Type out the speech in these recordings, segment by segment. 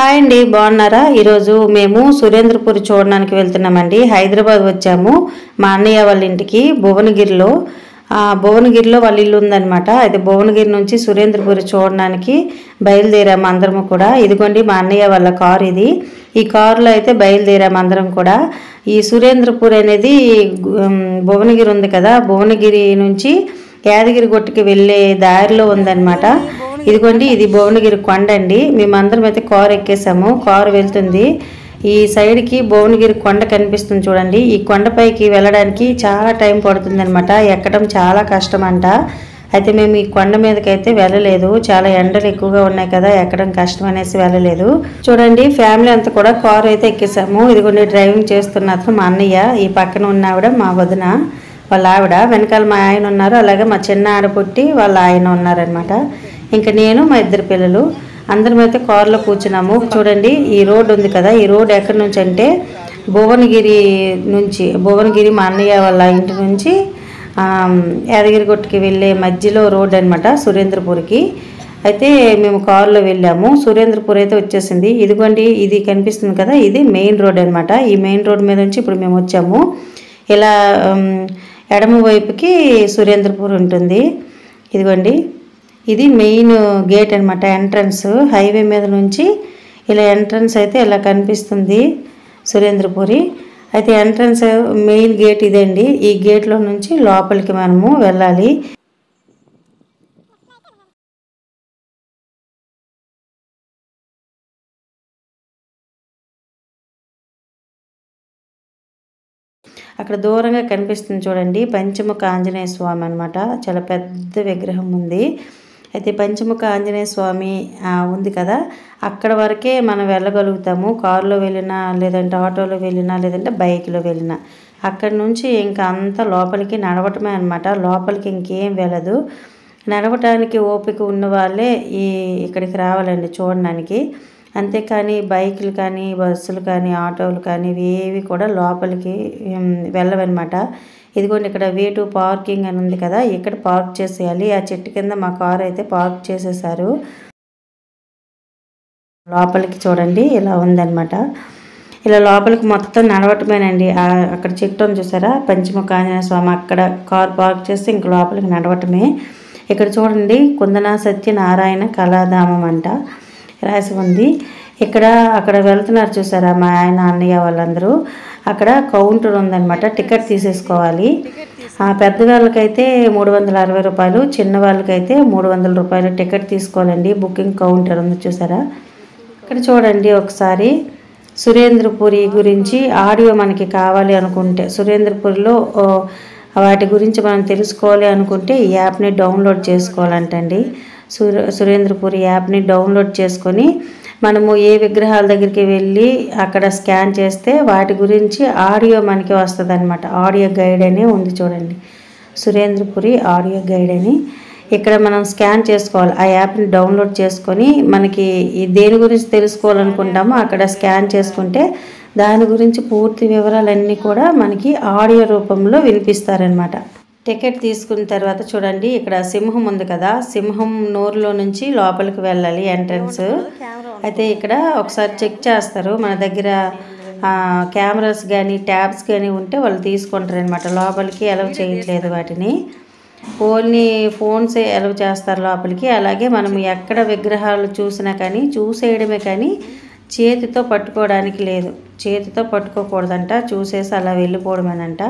Hi అండి బాగున్నారా? ఈరోజు మేము సురేంద్రపూర్ చూడడానికి వెళ్తున్నామండి. హైదరాబాద్ వచ్చాము. మా అన్నయ్య వాళ్ళ ఇంటికి భువనగిరిలో. భువనగిరిలో వాళ్ళ ఇల్లు ఉందనమాట అయితే భువనగిరి నుంచి సురేంద్రపూర్ చూడడానికి బయలుదేరాము అందరము కూడా. ఇదిగోండి మా అన్నయ్య వాళ్ళ కారు ఇది. ఈ కారులో అయితే బయలుదేరాము అందరం కూడా. ఈ సురేంద్రపూర్ అనేది భువనగిరి ఉంది కదా. భువనగిరి నుంచి యాదగిరి గుట్టకి వెళ్ళే దారిలో ఉందన్నమాట. ఇదిగోండి ఇది భువనగిరి కొండ అండి మేమందరం అయితే కారు ఎక్కేసాము. కారు వెళ్తుంది. ఈ సైడ్కి భువనగిరి కొండ కనిపిస్తుంది చూడండి. ఈ కొండపైకి వెళ్ళడానికి చాలా టైం పడుతుంది అనమాట ఎక్కడం చాలా కష్టం అంట అయితే మేము ఈ కొండ మీదకైతే వెళ్ళలేదు. చాలా ఎండలు ఎక్కువగా ఉన్నాయి కదా ఎక్కడం కష్టం అనేసి వెళ్ళలేదు. చూడండి ఫ్యామిలీ అంతా కూడా కారు అయితే ఎక్కేసాము. ఇదిగోండి డ్రైవింగ్ చేస్తున్న అతను మా అన్నయ్య. ఈ పక్కన ఉన్న ఆవిడ మా వదిన వాళ్ళ ఆవిడ. వెనకాల మా ఆయన ఉన్నారు. అలాగే మా చిన్న ఆడపుట్టి వాళ్ళ ఆయన ఉన్నారనమాట ఇంకా నేను మా ఇద్దరు పిల్లలు అందరం అయితే కారులో కూర్చున్నాము. చూడండి ఈ రోడ్ ఉంది కదా ఈ రోడ్ ఎక్కడి నుంచి అంటే భువనగిరి నుంచి భువనగిరి మా అన్నయ్య వాళ్ళ ఇంటి నుంచి ఆ, యాదగిరిగుట్టకి వెళ్ళే మధ్యలో రోడ్ అనమాట సురేంద్రపూర్కి. అయితే మేము కారులో వెళ్ళాము. సురేంద్రపూర్ అయితే వచ్చేసింది. ఇదిగోండి ఇది కనిపిస్తుంది కదా ఇది మెయిన్ రోడ్ అనమాట ఈ మెయిన్ రోడ్ మీద నుంచి ఇప్పుడు మేము వచ్చాము. ఇలా ఎడమ వైపుకి సురేంద్రపూర్ ఉంటుంది. ఇదిగోండి. ఇది మెయిన్ గేట్ అనమాట ఎంట్రన్స్. హైవే మీద నుంచి ఇలా ఎంట్రన్స్ అయితే ఇలా కనిపిస్తుంది సురేంద్రపురి. అయితే ఎంట్రన్స్ మెయిన్ గేట్ ఇదండి. ఈ గేట్లో నుంచి లోపలికి మనము వెళ్ళాలి. అక్కడ దూరంగా కనిపిస్తుంది చూడండి పంచముఖ ఆంజనేయ స్వామి అనమాట చాలా పెద్ద విగ్రహం ఉంది. అయితే పంచముఖ ఆంజనేయ స్వామి ఉంది కదా? అక్కడ వరకే మనం వెళ్ళగలుగుతాము. కారులో వెళ్ళినా లేదంటే ఆటోలో వెళ్ళినా లేదంటే బైక్లో వెళ్ళినా. అక్కడ నుంచి ఇంకా అంత లోపలికి నడవటమే అనమాట లోపలికి ఇంకేం వెళ్ళదు. నడవటానికి ఓపిక ఉన్న వాళ్ళే ఈ ఇక్కడికి రావాలండి చూడడానికి. అంతేకాని బైకులు కానీ బస్సులు కానీ ఆటోలు కానీ ఇవి ఏవి కూడా లోపలికి వెళ్ళవన్నమాట. ఇదిగోండి ఇక్కడ వే టు పార్కింగ్ అని ఉంది కదా ఇక్కడ పార్క్ చేసేయాలి? ఆ చెట్టు కింద మా కార్ అయితే పార్క్ చేసేసారు. లోపలికి చూడండి ఇలా ఉందన్నమాట. ఇలా లోపలికి మొత్తం నడవటమేనండి. అక్కడ చెట్టు ఉంది చూసారా? పంచముఖ ఆంజనేయ స్వామి అక్కడ కార్ పార్క్ చేసి ఇంక లోపలికి నడవటమే. ఇక్కడ చూడండి కుందన సత్యనారాయణ కళాధామం అంట రాసి ఉంది. ఇక్కడ అక్కడ వెళ్తున్నారు చూసారా మా ఆయన అన్నయ్య వాళ్ళందరూ. అక్కడ కౌంటర్ ఉందనమాట టికెట్ తీసేసుకోవాలి. ఆ పెద్దవాళ్ళకైతే మూడు వందల అరవై రూపాయలు చిన్న వాళ్ళకైతే మూడు వందల రూపాయలు టికెట్ తీసుకోవాలండి. బుకింగ్ కౌంటర్ ఉంది చూసారా. ఇక్కడ చూడండి ఒకసారి సురేంద్రపురి గురించి ఆడియో మనకి కావాలి అనుకుంటే సురేంద్రపురిలో వాటి గురించి మనం తెలుసుకోవాలి అనుకుంటే ఈ యాప్ని డౌన్లోడ్ చేసుకోవాలంటండి. సురేంద్రపురి యాప్ని డౌన్లోడ్ చేసుకొని మనము ఏ విగ్రహాల దగ్గరికి వెళ్ళి అక్కడ స్కాన్ చేస్తే వాటి గురించి ఆడియో మనకి వస్తుంది అనమాట ఆడియో గైడ్ అని ఉంది చూడండి. సురేంద్రపురి ఆడియో గైడ్ అని. ఇక్కడ మనం స్కాన్ చేసుకోవాలి. ఆ యాప్ని డౌన్లోడ్ చేసుకొని మనకి దేని గురించి తెలుసుకోవాలనుకుంటామో అక్కడ స్కాన్ చేసుకుంటే దాని గురించి పూర్తి వివరాలన్నీ కూడా మనకి ఆడియో రూపంలో వినిపిస్తారనమాట టికెట్ తీసుకున్న తర్వాత చూడండి ఇక్కడ సింహం ఉంది కదా సింహం నోరులో నుంచి లోపలికి వెళ్ళాలి ఎంట్రన్స్. అయితే ఇక్కడ ఒకసారి చెక్ చేస్తారు మన దగ్గర కెమెరాస్ కానీ ట్యాబ్స్ కానీ ఉంటే వాళ్ళు తీసుకుంటారు అనమాట లోపలికి అలౌ చేయట్లేదు వాటిని. ఓన్లీ ఫోన్సే అలౌ చేస్తారు లోపలికి. అలాగే మనం ఎక్కడ విగ్రహాలు చూసినా కానీ చూసేయడమే కానీ చేతితో పట్టుకోవడానికి లేదు. చేతితో పట్టుకోకూడదంట చూసేసి అలా వెళ్ళిపోవడమేనంట.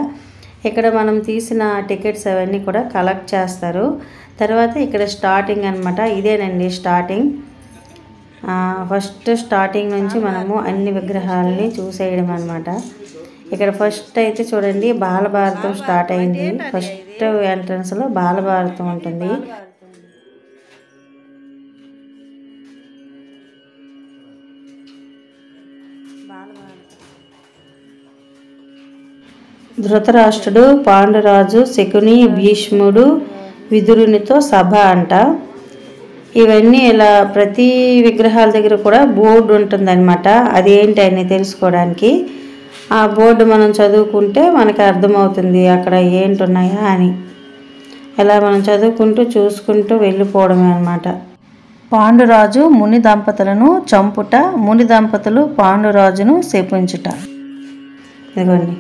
ఇక్కడ మనం తీసిన టికెట్స్ అవన్నీ కూడా కలెక్ట్ చేస్తారు. తర్వాత ఇక్కడ స్టార్టింగ్ అనమాట ఇదేనండి స్టార్టింగ్ ఫస్ట్ స్టార్టింగ్ నుంచి మనము అన్ని విగ్రహాలని చూసేయడం అనమాట ఇక్కడ ఫస్ట్ అయితే చూడండి బాలభారతం స్టార్ట్ అయింది. ఫస్ట్ ఎంట్రన్స్లో బాలభారతం ఉంటుంది. ధృతరాష్ట్రుడు పాండురాజు శకుని భీష్ముడు విదురునితో సభ అంట. ఇవన్నీ ఇలా ప్రతి విగ్రహాల దగ్గర కూడా బోర్డు ఉంటుందన్నమాట. ఏంటి అని తెలుసుకోవడానికి. ఆ బోర్డు మనం చదువుకుంటే మనకి అర్థమవుతుంది అక్కడ ఏంటి ఉన్నాయా అని. ఇలా మనం చదువుకుంటూ చూసుకుంటూ వెళ్ళిపోవడమే అనమాట పాండురాజు ముని దంపతులను చంపుట ముని దంపతులు పాండురాజును శపించుట. ఇదిగోండి.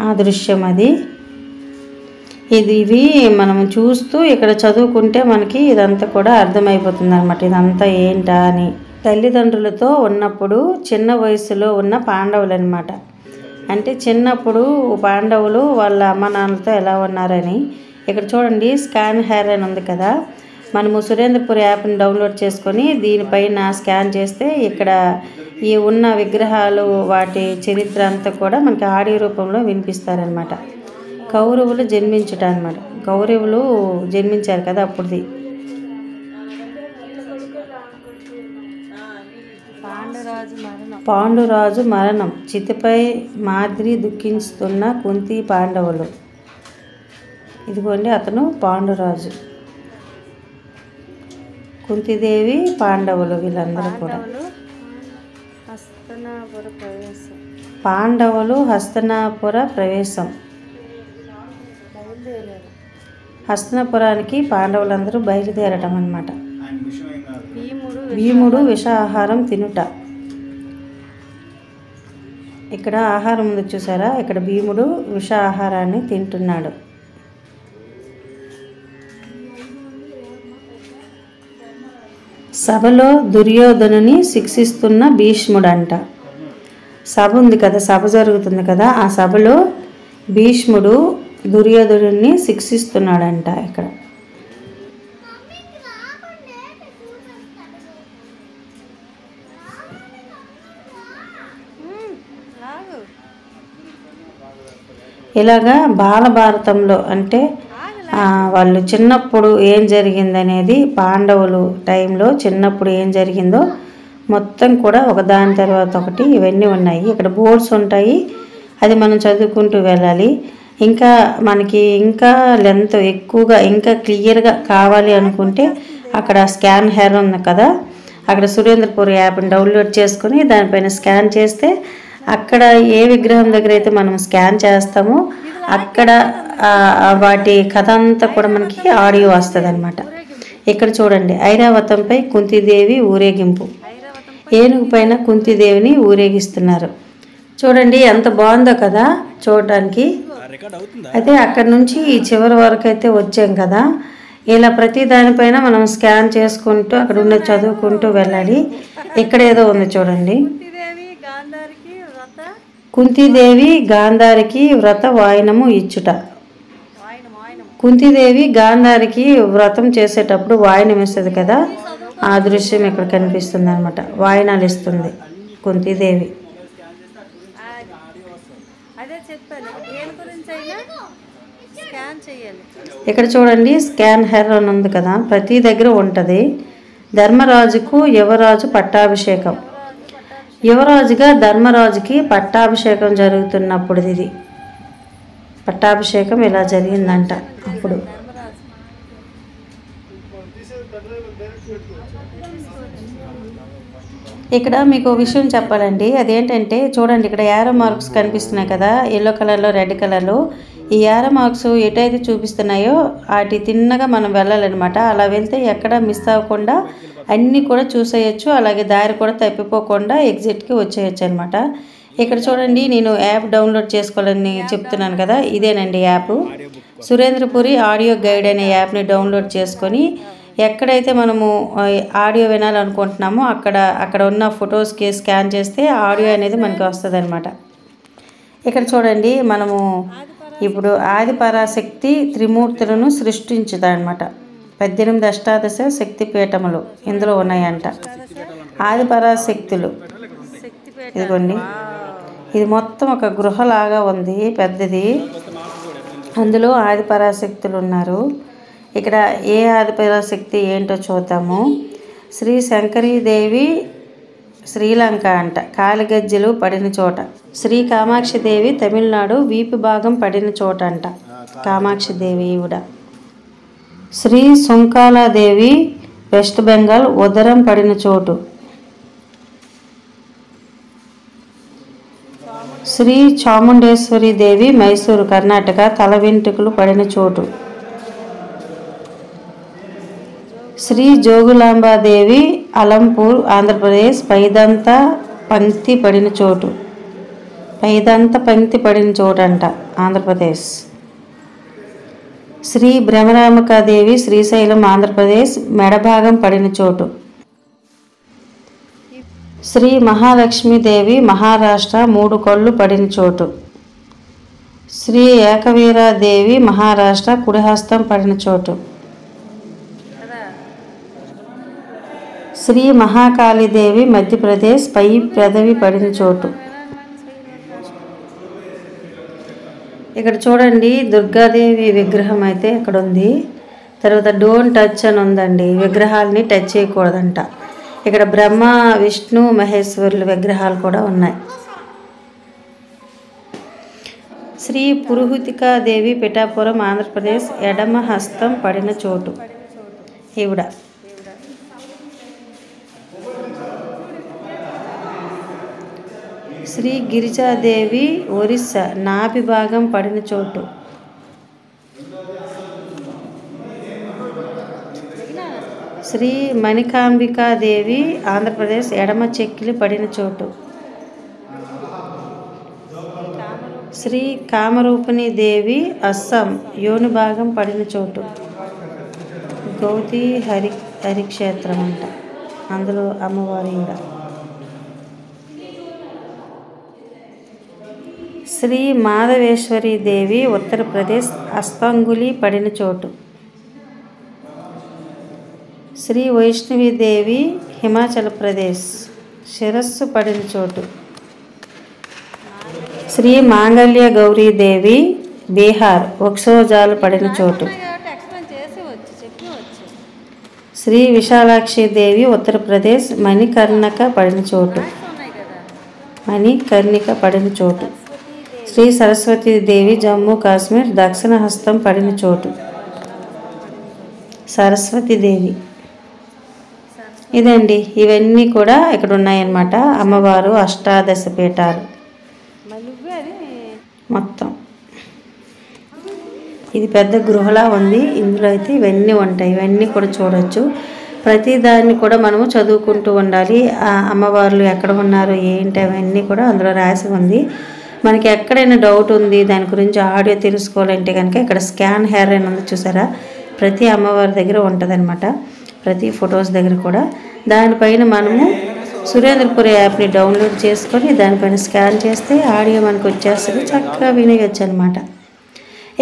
ఆ దృశ్యం అది. ఇది ఇవి మనం చూస్తూ ఇక్కడ చదువుకుంటే మనకి ఇదంతా కూడా అర్థమైపోతుంది అనమాట ఇదంతా ఏంటా అని. తల్లిదండ్రులతో ఉన్నప్పుడు చిన్న వయసులో ఉన్న పాండవులు అనమాట అంటే చిన్నప్పుడు పాండవులు వాళ్ళ అమ్మ నాన్నలతో ఎలా ఉన్నారని. ఇక్కడ చూడండి స్కాన్ హెయిర్ అని ఉంది కదా. మనము సురేంద్రపూర్ యాప్ని డౌన్లోడ్ చేసుకొని దీనిపైన స్కాన్ చేస్తే ఇక్కడ ఈ ఉన్న విగ్రహాలు వాటి చరిత్ర అంతా కూడా మనకి ఆడియో రూపంలో వినిపిస్తారనమాట కౌరవులు జన్మించుట అనమాట కౌరవులు జన్మించారు కదా అప్పుడుది. పాండురాజు మరణం. చితిపై మాదిరి దుఃఖిస్తున్న కుంతి పాండవులు. ఇదిగోండి అతను పాండురాజు. కుంతిదేవి పాండవులు వీళ్ళందరూ కూడా. హస్తనాపుర ప్రవేశం. పాండవులు హస్తనాపుర ప్రవేశం. హస్తనాపురానికి పాండవులందరూ బయలుదేరటం అన్నమాట. భీముడు భీముడు విష ఆహారం తినుట. ఇక్కడ ఆహారం ఉంది చూసారా? ఇక్కడ భీముడు విష ఆహారాన్ని తింటున్నాడు. సభలో దుర్యోధనుని శిక్షిస్తున్న భీష్ముడంట. సభ ఉంది కదా సభ జరుగుతుంది కదా ఆ సభలో భీష్ముడు దుర్యోధనుని శిక్షిస్తున్నాడంట ఇక్కడ. లాగు ఇలాగా బాలభారతంలో అంటే వాళ్ళు చిన్నప్పుడు ఏం జరిగిందనేది పాండవులు టైంలో చిన్నప్పుడు ఏం జరిగిందో మొత్తం కూడా ఒకదాని తర్వాత ఒకటి ఇవన్నీ ఉన్నాయి. ఇక్కడ బోర్డ్స్ ఉంటాయి. అది మనం చదువుకుంటూ వెళ్ళాలి. ఇంకా మనకి ఇంకా లెంత్ ఎక్కువగా ఇంకా క్లియర్గా కావాలి అనుకుంటే అక్కడ స్కాన్ హెయిర్ ఉంది కదా అక్కడ సురేంద్రపూర్ యాప్ని డౌన్లోడ్ చేసుకొని దానిపైన స్కాన్ చేస్తే అక్కడ ఏ విగ్రహం దగ్గర అయితే మనం స్కాన్ చేస్తామో అక్కడ వాటి కథ అంతా కూడా మనకి ఆడియో వస్తుంది అనమాట ఇక్కడ చూడండి ఐరావతంపై కుంతిదేవి ఊరేగింపు. ఏనుగు పైన కుంతిదేవిని ఊరేగిస్తున్నారు. చూడండి ఎంత బాగుందో కదా చూడడానికి. అయితే అక్కడ నుంచి ఈ చివరి వరకు అయితే వచ్చాం కదా. ఇలా ప్రతి దానిపైన మనం స్కాన్ చేసుకుంటూ అక్కడ ఉన్న చదువుకుంటూ వెళ్ళాలి. ఇక్కడ ఏదో ఉంది చూడండి. కుంతిదేవి గాంధారికి వ్రత వాయనము ఇచ్చుట. కుంతిదేవి గాంధారికి వ్రతం చేసేటప్పుడు వాయనం ఇస్తుంది కదా ఆ దృశ్యం ఇక్కడ కనిపిస్తుంది అనమాట వాయనాలు ఇస్తుంది కుంతిదేవి ఇక్కడ చూడండి స్కాన్ హెయిర్ అని ఉంది కదా ప్రతి దగ్గర ఉంటుంది. ధర్మరాజుకు యువరాజు పట్టాభిషేకం. యువరాజుగా ధర్మరాజుకి పట్టాభిషేకం జరుగుతున్నప్పుడు ఇది. పట్టాభిషేకం ఇలా జరిగిందంట అప్పుడు. ఇక్కడ మీకు విషయం చెప్పాలండి. అదేంటంటే చూడండి ఇక్కడ యారో మార్క్స్ కనిపిస్తున్నాయి కదా ఎల్లో కలర్లో రెడ్ కలర్లో. ఈ యారో మార్క్స్ ఎటైతే చూపిస్తున్నాయో వాటి తిన్నగా మనం వెళ్ళాలన్నమాట. అలా వెళ్తే ఎక్కడ మిస్ అవ్వకుండా అన్నీ కూడా చూసేయచ్చు అలాగే దారి కూడా తప్పిపోకుండా ఎగ్జిట్కి వచ్చేయచ్చు అనమాట ఇక్కడ చూడండి నేను యాప్ డౌన్లోడ్ చేసుకోవాలని చెప్తున్నాను కదా ఇదేనండి యాప్. సురేంద్రపురి ఆడియో గైడ్ అనే యాప్ని డౌన్లోడ్ చేసుకొని ఎక్కడైతే మనము ఆడియో వినాలనుకుంటున్నామో అక్కడ అక్కడ ఉన్న ఫొటోస్కి స్కాన్ చేస్తే ఆడియో అనేది మనకి వస్తుంది అనమాట ఇక్కడ చూడండి మనము ఇప్పుడు ఆది పరాశక్తి త్రిమూర్తులను సృష్టించదనమాట పద్దెనిమిది అష్టాదశ శక్తి పీఠములు ఇందులో ఉన్నాయంట. ఆది పరాశక్తులు ఇదిగోండి. ఇది మొత్తం ఒక గృహలాగా ఉంది పెద్దది. అందులో ఆదిపరాశక్తులు ఉన్నారు. ఇక్కడ ఏ ఆదిపరాశక్తి ఏంటో చూద్దాము. శ్రీ శంకరీదేవి శ్రీలంక అంట కాలిగజ్జలు పడిన చోట. శ్రీ కామాక్షి దేవి తమిళనాడు వీపు భాగం పడిన చోట అంట కామాక్షి దేవి ఈవిడ. శ్రీ సుంకాలాదేవి వెస్ట్ బెంగాల్ ఉదరం పడిన చోటు. శ్రీ చాముండేశ్వరి దేవి మైసూరు కర్ణాటక తల వెంట్రుకలు పడిన చోటు. శ్రీ జోగులాంబాదేవి అలంపూర్ ఆంధ్రప్రదేశ్ పైదంత పంక్తి పడిన చోటు. పైదంత పంక్తి పడిన చోటు అంట ఆంధ్రప్రదేశ్. శ్రీ భ్రమరామకాదేవి శ్రీశైలం ఆంధ్రప్రదేశ్ మెడభాగం పడిన చోటు. శ్రీ మహాలక్ష్మీదేవి మహారాష్ట్ర మూడు కళ్ళు పడిన చోటు. శ్రీ ఏకవీరాదేవి మహారాష్ట్ర కుడిహస్తం పడిన చోటు. శ్రీ మహాకాళీదేవి మధ్యప్రదేశ్ పై పెదవి పడిన చోటు. ఇక్కడ చూడండి దుర్గాదేవి విగ్రహం అయితే ఇక్కడ ఉంది తర్వాత డోంట్ టచ్ అని ఉందండి. విగ్రహాలని టచ్ చేయకూడదంట. ఇక్కడ బ్రహ్మ విష్ణు మహేశ్వరుల విగ్రహాలు కూడా ఉన్నాయి. శ్రీ పురుహుతికాదేవి పిఠాపురం ఆంధ్రప్రదేశ్ ఎడమ హస్తం పడిన చోటు. ఈవిడ. శ్రీ గిరిజాదేవి ఒరిస్సా నాభి భాగం పడిన చోటు. శ్రీ మణికాంబికాదేవి ఆంధ్రప్రదేశ్ ఎడమ చెక్కిలి పడిన చోటు. శ్రీ కామరూపిణి దేవి అస్సాం యోని భాగం పడిన చోటు. గౌతి హరి హరిక్షేత్రం అంట. అందులో అమ్మవారి కూడా శ్రీ మాధవేశ్వరి దేవి ఉత్తరప్రదేశ్ అస్తంగులి పడిన చోటు. శ్రీ వైష్ణవి దేవి హిమాచల్ ప్రదేశ్. శిరస్సు పడిన చోటు. శ్రీ మాంగళ్య గౌరీ దేవి బీహార్. వక్షోజాలు పడిన చోటు. శ్రీ విశాలాక్షి దేవి ఉత్తరప్రదేశ్. మణికర్ణక పడిన చోటు. మణికర్ణిక పడిన చోటు. శ్రీ సరస్వతీదేవి జమ్మూ కాశ్మీర్. దక్షిణ హస్తం పడిన చోటు. సరస్వతి దేవి. ఇదండి. ఇవన్నీ కూడా ఇక్కడ ఉన్నాయన్నమాట అమ్మవారు అష్టాదశ పీఠాలు. మొత్తం. ఇది పెద్ద గృహలా ఉంది. ఇందులో అయితే ఇవన్నీ ఉంటాయి. ఇవన్నీ కూడా చూడొచ్చు. ప్రతి దాన్ని కూడా మనము చదువుకుంటూ ఉండాలి. ఆ అమ్మవార్లు ఎక్కడ ఉన్నారు ఏంటి అవన్నీ కూడా అందులో రాసి ఉంది. మనకి ఎక్కడైనా డౌట్ ఉంది దాని గురించి ఆడియో తెలుసుకోవాలంటే కనుక ఇక్కడ స్కాన్ హెయిర్ అని ఉంది చూసారా? ప్రతి అమ్మవారి దగ్గర ఉంటుందన్నమాట. ప్రతి ఫొటోస్ దగ్గర కూడా. దానిపైన మనము సురేంద్రపురి యాప్ని డౌన్లోడ్ చేసుకొని దానిపైన స్కాన్ చేస్తే ఆడియో మనకు వచ్చేస్తుంది. చక్కగా వినేయచ్చు అనమాట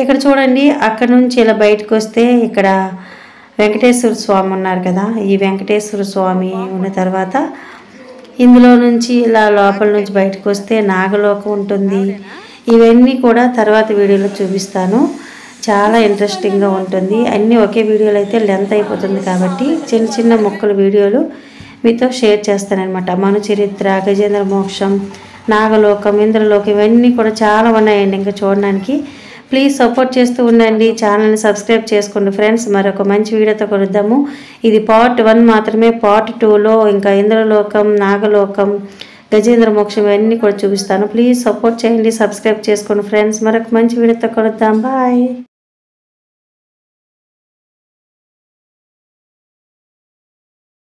ఇక్కడ చూడండి అక్కడ నుంచి ఇలా బయటకు వస్తే ఇక్కడ వెంకటేశ్వర స్వామి ఉన్నారు కదా. ఈ వెంకటేశ్వర స్వామి ఉన్న తర్వాత ఇందులో నుంచి ఇలా లోపల నుంచి బయటకు వస్తే నాగలోకం ఉంటుంది. ఇవన్నీ కూడా తర్వాత వీడియోలో చూపిస్తాను. చాలా ఇంట్రెస్టింగ్గా ఉంటుంది. అన్నీ ఒకే వీడియోలు అయితే లెంత్ అయిపోతుంది కాబట్టి చిన్న చిన్న మొక్కల వీడియోలు మీతో షేర్ చేస్తానమాట మను చరిత్ర గజేంద్ర మోక్షం నాగలోకం ఇంద్రలోకం ఇవన్నీ కూడా చాలా ఉన్నాయండి ఇంకా చూడడానికి. ప్లీజ్ సపోర్ట్ చేస్తూ ఉండండి. ఛానల్ని సబ్స్క్రైబ్ చేసుకోండి ఫ్రెండ్స్ మరొక మంచి వీడియోతో కలుద్దాము. ఇది పార్ట్ వన్ మాత్రమే. పార్ట్ టూలో ఇంకా ఇంద్రలోకం నాగలోకం గజేంద్ర మోక్షం ఇవన్నీ కూడా చూపిస్తాను. ప్లీజ్ సపోర్ట్ చేయండి. సబ్స్క్రైబ్ చేసుకోండి ఫ్రెండ్స్ మరొక మంచి వీడియోతో కలుద్దాం. బాయ్